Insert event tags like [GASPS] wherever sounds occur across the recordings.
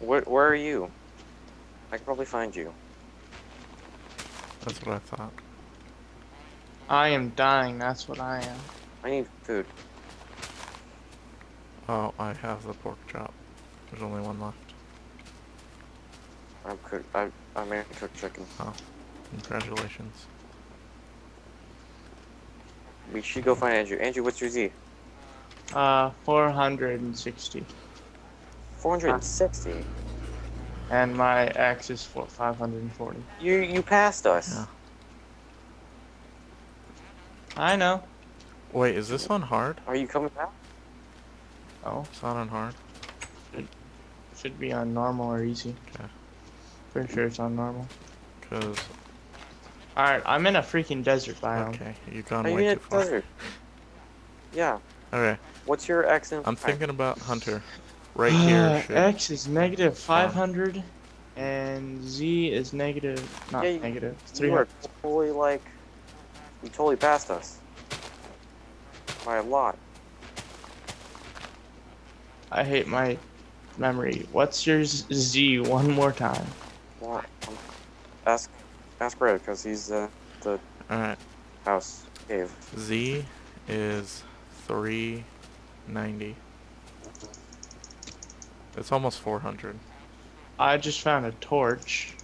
Where, where are you? I can probably find you. That's what I thought. I am dying, that's what I am. I need food. Oh, I have the pork chop. There's only one left. I'm cook. I I made cooked chicken. Congratulations. We should go find Andrew. Andrew, what's your Z? Uh, 460. 460. And my X is for 540. You you passed us. Yeah. I know. Wait, is this on hard? Are you coming back? Oh, It's not on hard. should be on normal or easy. Okay. Pretty sure it's on normal. Cause Alright, I'm in a freaking desert biome. okay, you've gone Are you way in a too far. desert? [LAUGHS] Yeah. Okay, What's your X and I'm thinking about Hunter. [GASPS] Right here. should- X is negative 500, and Z is negative, not Yeah, you- negative, You are 300. totally like. You totally passed us. By a lot. I hate my memory. What's your Z- Z one more time? Well, ask ask Brad because he's uh, the Alright, house cave. Z is 390. It's almost 400. I just found a torch.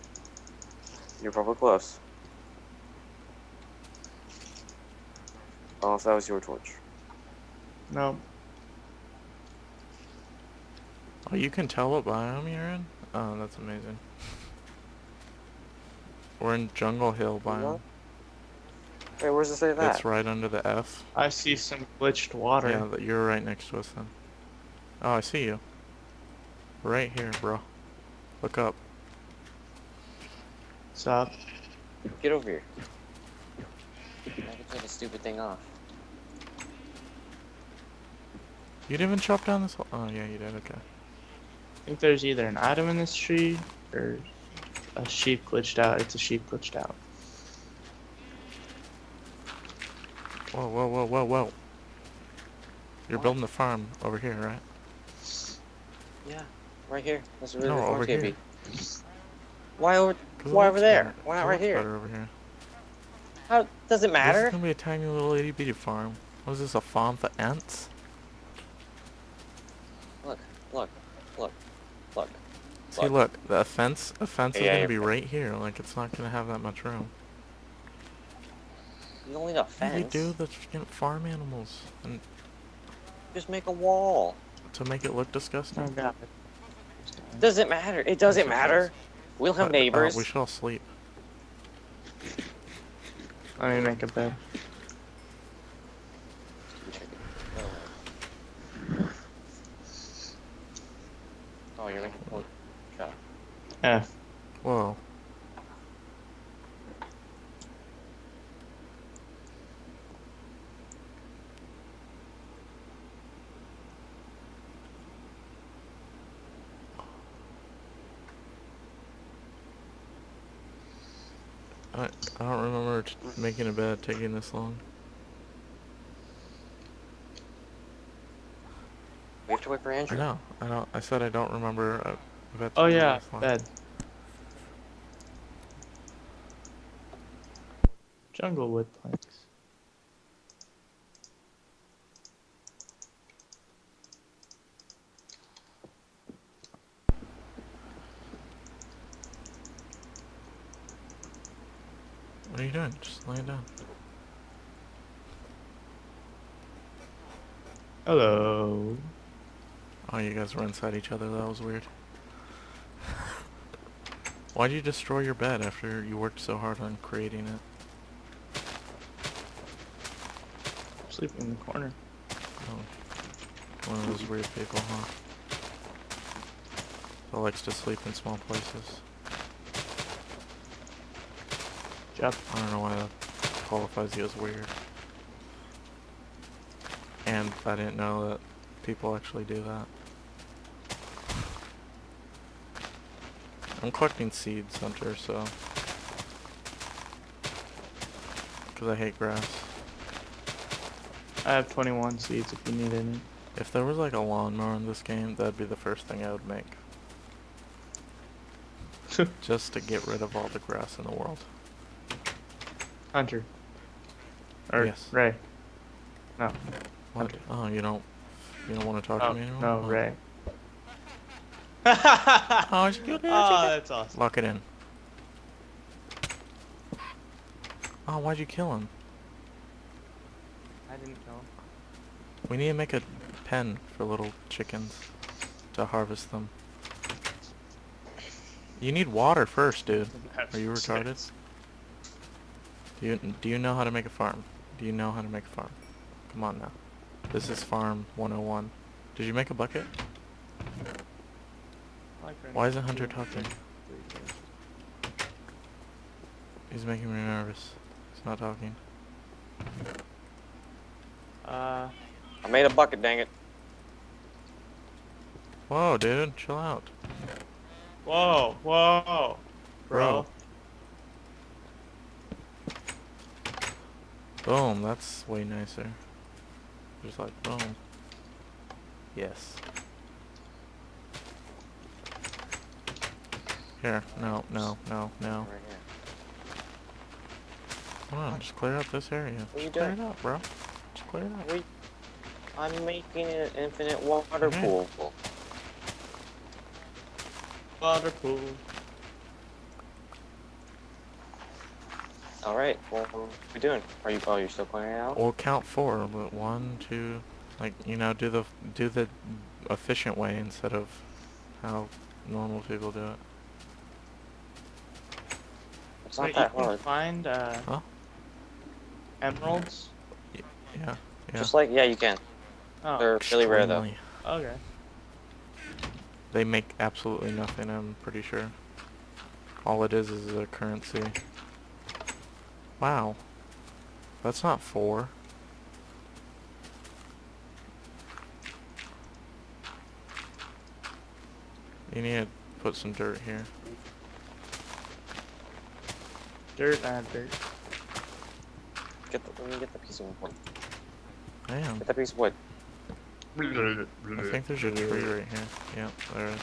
You're probably close. Oh, if that was your torch. No. Oh, you can tell what biome you're in? Oh, that's amazing. We're in Jungle Hill biome. Hey, where's it say that? It's right under the F. I see some glitched water. Yeah, that you're right next to us then. Oh, I see you. Right here, bro. Look up. Stop. Get over here. I can turn the stupid thing off. You didn't even chop down this whole- Oh, yeah, you did, okay. I think there's either an item in this tree or a sheep glitched out. It's a sheep glitched out. Whoa, whoa, whoa, whoa, whoa. You're What? building the farm over here, right? Yeah, right here. That's where No, the farm over can here. be. Why over? 'Cause it Why over there? better- Why not right here? better over here. How does it This is gonna be a tiny little itty bitty farm. What is this, a farm for ants? Look, look, look, look. See, Look. look, the fence, the fence is gonna yeah. be right here. Like, it's not gonna have that much room. You don't need a What do you do the freaking farm animals? And Just make a wall. to make it look disgusting? Oh god. Doesn't matter. It doesn't matter. does. We'll have But, uh, neighbors. we should all sleep. Let me make a bed. Oh, you're making. Well, shut up. F. Whoa. I, I don't remember t- making a bed taking this long. We have to wait for I Andrew. know. I don't. I said I don't remember a a bed. Oh yeah, this long. bed. Jungle wood planks. What are you doing? Just laying down. Hello. Oh, you guys were inside each other. That was weird. [LAUGHS] Why'd you destroy your bed after you worked so hard on creating it? Sleeping in the corner. Oh, one of those weird people, huh? That likes to sleep in small places. Yep. I don't know why that qualifies you as weird. And I didn't know that people actually do that. I'm collecting seeds, Hunter, so... Because I hate grass. I have 21 seeds if you need any. If there was like a lawnmower in this game, that'd be the first thing I would make. [LAUGHS] just to get rid of all the grass in the world. Hunter. Or Yes. Ray. No. What? Hunter. Oh, you don't you don't want to talk Oh, to me anymore? no, Oh. Ray. [LAUGHS] Oh, it's good. [LAUGHS] Oh, that's awesome. Lock it in. Oh, why'd you kill him? I didn't kill him. We need to make a pen for little chickens to harvest them. You need water first, dude. [LAUGHS] Are you retarded? Do you do you know how to make a farm? Do you know how to make a farm? Come on now. This is farm 101. Did you make a bucket? Why isn't Hunter talking? He's making me nervous. He's not talking. Uh, I made a bucket, dang it. Whoa, dude, chill out. whoa, whoa, bro. Boom, that's way nicer. Just like boom. Yes. Here, no, no, no, no. Right. Come on, just clear up this area. What Just clear doing? it up, bro. Just clear it up. We, I'm making an infinite water Okay. pool. Water pool. All right. Well, what are we doing? Are you? Oh, you're still playing it out. We'll count four. but One, two, like you know, do the do the efficient way instead of how normal people do it. It's not you that can hard. find uh, Huh? emeralds. Yeah, yeah. Just like yeah, you can. Oh, They're really rare though. Okay. They make absolutely nothing. I'm pretty sure. All it is is a currency. Wow. That's not four. You need to put some dirt here. Dirt and dirt. Get the, let me get the piece of wood. I am. Get that piece of wood. I think there's a tree right here. Yeah, there is.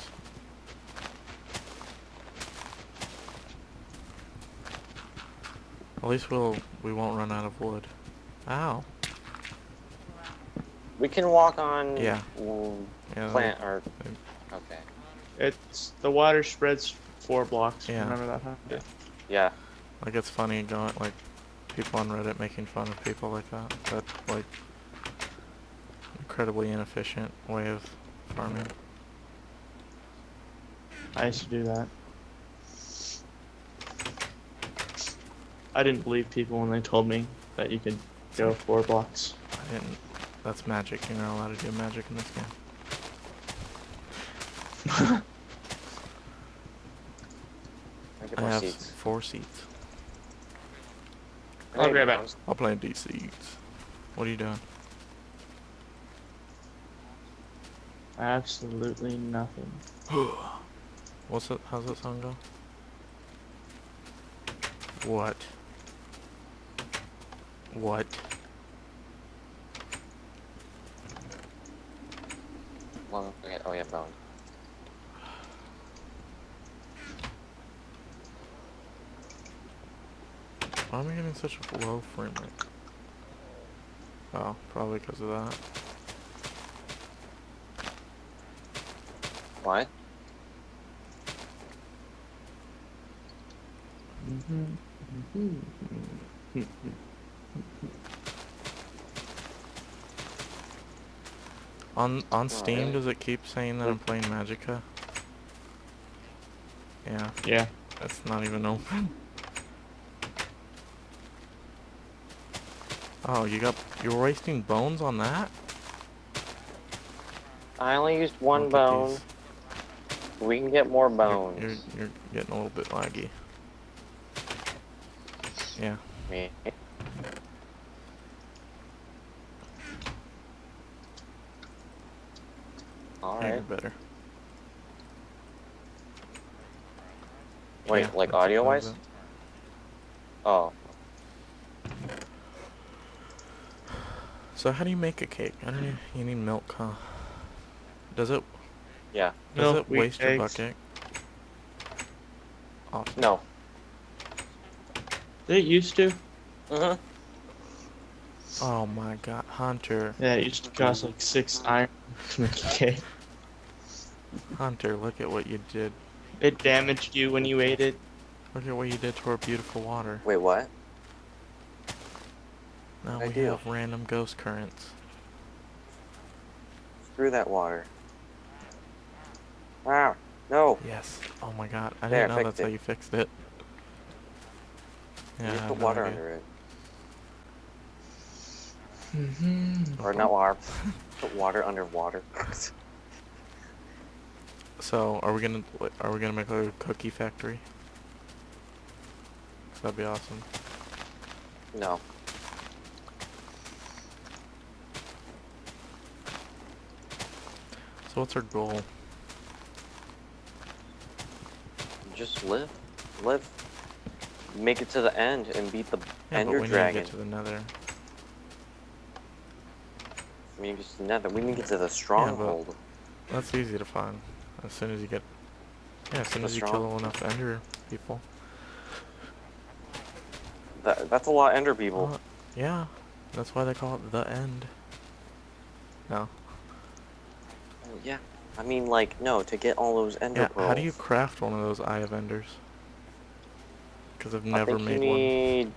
At least we'll we won't run out of wood. Ow. We can walk on. Yeah. Yeah. Plant or. they- Okay. It's the water spreads four blocks. Yeah. Remember that, huh? Yeah. Yeah. Like it's funny going like people on Reddit making fun of people like that. That like incredibly inefficient way of farming. I used to do that. I didn't believe people when they told me that you could go four blocks. I didn't. That's magic. You're not allowed to do magic in this game. [LAUGHS] Let me get I have seeds. four seeds. I'll grab it. I was- I'll plant these seeds. What are you doing? Absolutely nothing. [GASPS] What's it? How's that song go? What? What? Well, okay. Oh yeah, bone. Why am I getting such a low frame rate? Oh, probably because of that. What? Mm-hmm, mm-hmm, mm-hmm. On on Steam, really? does it keep saying that I'm playing Magicka? Yeah, Yeah. that's not even open. Oh, you got you're wasting bones on that? I only used one Look bone. We can get more You're- bones. You're, you're getting a little bit laggy. Yeah. Me. Alright. You're better. Wait, Yeah, like audio wise? Oh. So how do you make a cake? I don't know. You need milk, huh? Does it Yeah. does Milk, it wheat, waste your eggs. bucket? Awesome. No. Did it used to? Mm-hmm. Oh my god, Hunter. Yeah, it used to cost like six iron to make a cave. Hunter, look at what you did. It damaged you when you ate it. Look at what you did to our beautiful water. Wait, what? Now I we do? have random ghost currents. Screw that water. Wow. No. Yes. Oh my god, I There, didn't know fixed that's how you fixed it. Yeah, you I just have put no water idea. under it. Mm-hmm. Or not water. put water under water. [LAUGHS] So, are we gonna are we gonna make a cookie factory? That'd be awesome. no. So what's our goal? Just live. Live. Make it to the end and beat the Yeah, Ender but we Dragon. need to get to the Nether. I mean, just nether. We need to get to the stronghold. That's easy to find. As soon as you get, yeah, as soon The as you strong- kill enough Ender people. That, that's a lot of Ender people. Uh, yeah, that's why they call it the end. No. Yeah. I mean, like, no, to get all those Ender Yeah. pearls. How do you craft one of those Eye of Enders? Because I've never think made you one. need.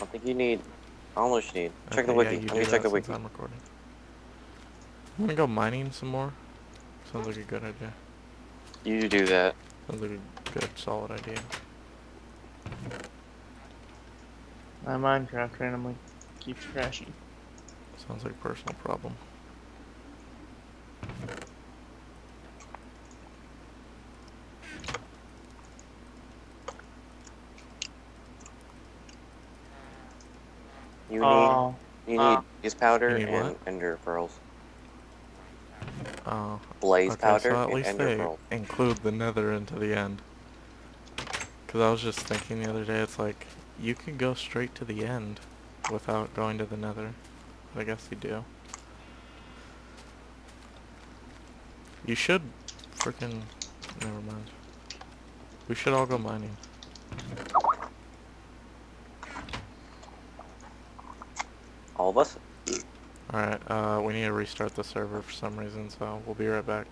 I think you need. I don't know what you need. Check the wiki. Yeah, Let me check the wiki. I'm recording. Wanna go mining some more? Sounds like a good idea. You do that. Sounds like a good, solid idea. My Minecraft randomly keeps crashing. Sounds like a personal problem. You need. Oh, You need uh, blaze powder You need and what? Ender pearls. Oh, Blaze okay, powder so at and least Ender they pearls. include the nether into the end. Because I was just thinking the other day, it's like, you can go straight to the end without going to the nether. But I guess you do. You should freaking... Never mind. We should all go mining. All of us. Alright, uh, we need to restart the server for some reason, so we'll be right back.